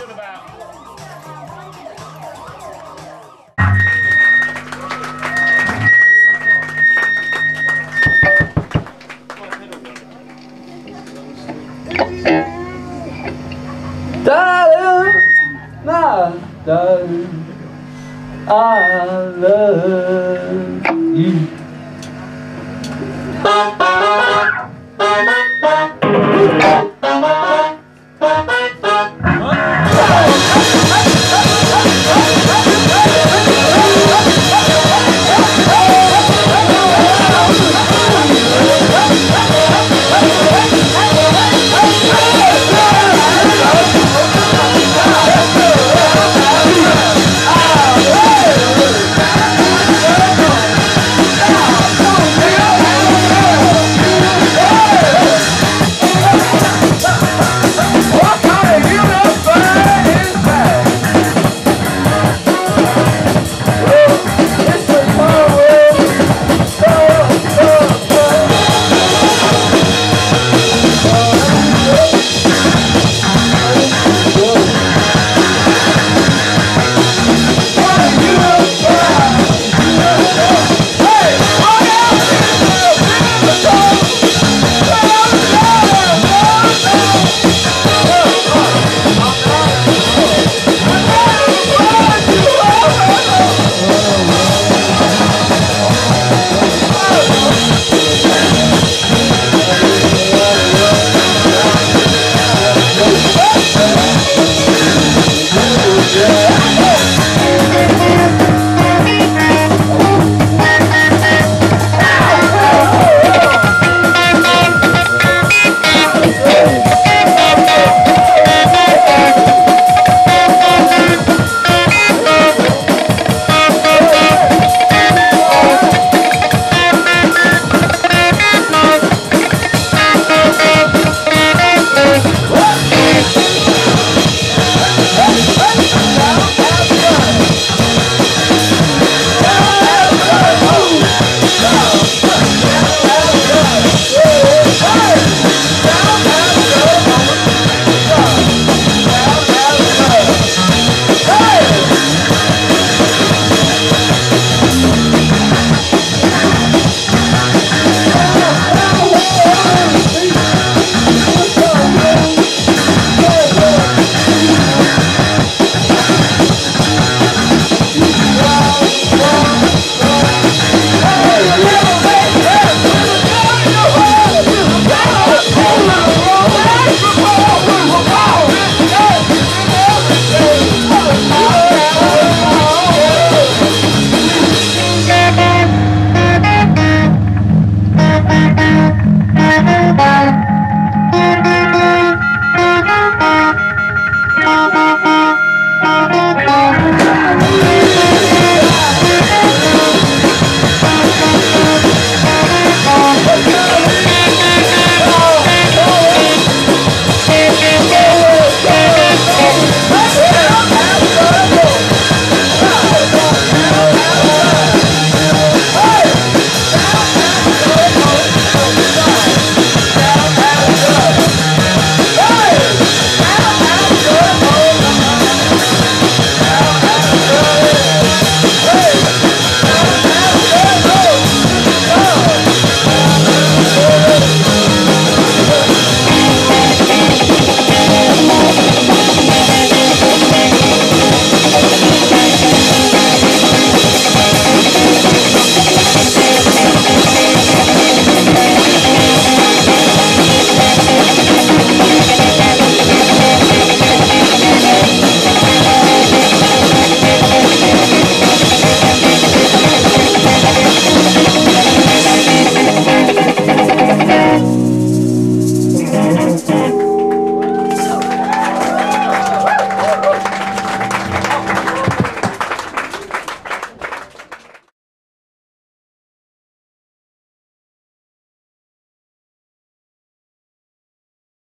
good about. Darling, I love you.